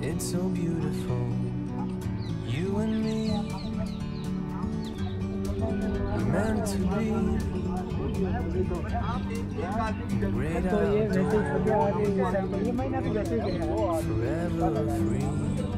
It's so beautiful, you and me. Meant to be great outdoors, forever free.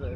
Giấy